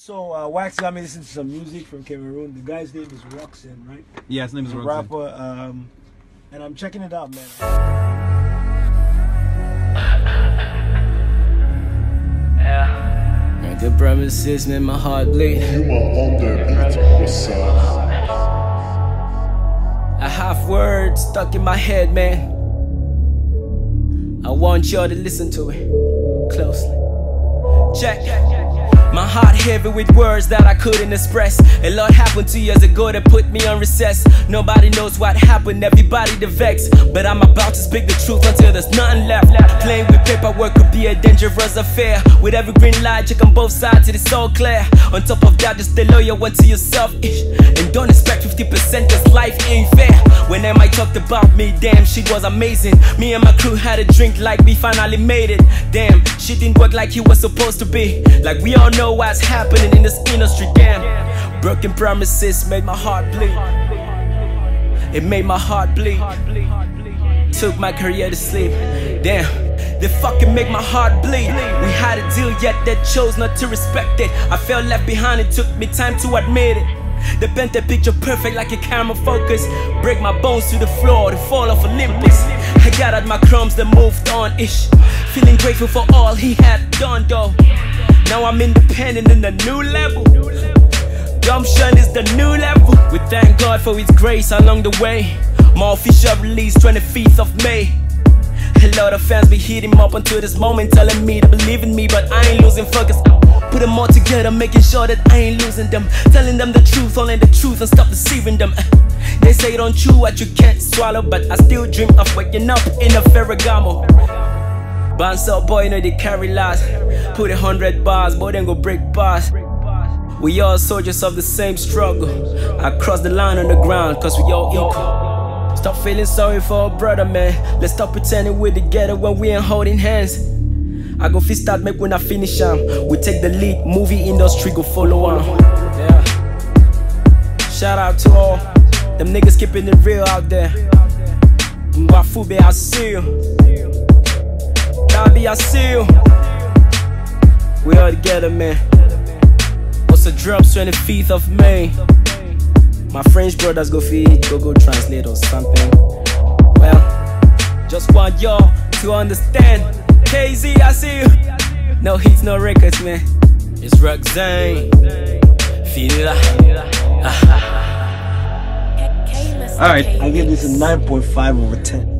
So uh, Wax got me listening to some music from Cameroon. The guy's name is Roqzen, right? Yeah, his name is The Roxanne. rapper. Um, and I'm checking it out, man. Man, good promises make my heart bleed. You my on that beat, what's up? I have words stuck in my head, man. I want y'all to listen to it closely. Check. My heart heavy with words that I couldn't express. A lot happened two years ago that put me on recess. Nobody knows what happened, everybody the vex. But I'm about to speak the truth until there's nothing left. Playing with paperwork could be a dangerous affair. With every green light, check on both sides, it is all clear. On top of that, just stay loyal one to yourself. And don't expect 50% cause life ain't fair. When Emma talked about me, damn, she was amazing. Me and my crew had a drink like we finally made it. Damn, she didn't work like he was supposed to be. Like we all know what's happening in this industry, damn. Broken promises made my heart bleed. It made my heart bleed. Took my career to sleep. Damn. They fucking make my heart bleed. We had a deal, yet they chose not to respect it. I felt left behind, it took me time to admit it. They bent that picture perfect like a camera focus. Break my bones to the floor, the fall of Olympus. I gathered my crumbs, then moved on ish. Feeling grateful for all he had done though. Now I'm independent in a new level. Gumption is the new level. We thank God for His grace along the way. My official release 25th of May. A lot of fans be hitting up until this moment, telling me to believe in me, but I ain't losing focus. All together, making sure that I ain't losing them. Telling them the truth, only the truth, and stop deceiving them. They say don't chew what you can't swallow, but I still dream of waking up in a Ferragamo. Bounce up, boy, you know they carry last. Put a hundred bars, boy, then go break bars. We all soldiers of the same struggle. I cross the line on the ground, cause we all equal. Stop feeling sorry for a brother, man. Let's stop pretending we're together when we ain't holding hands. I go fist start make when I finish am. We take the lead, movie industry go follow on. Yeah. Shout out to all them niggas keeping it real out there. Mwafube, I see you. Dabi, I see you. We all together, man. What's the drops 25th of May? My French brothers go feed, go go translate or something. Well, just want y'all to understand. KZ, I see you. No hits, no records, man. It's Roxanne. Feel it ah. All right. I give this a 9.5 over 10.